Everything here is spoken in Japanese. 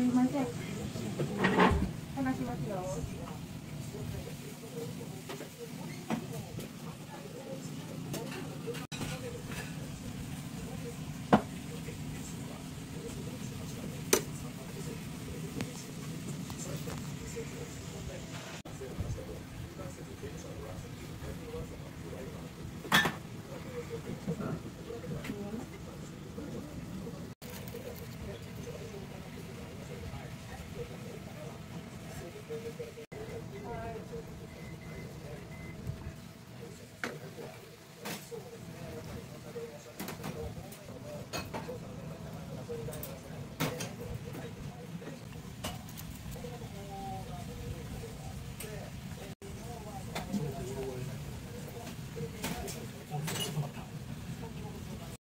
すいません。話しますよ。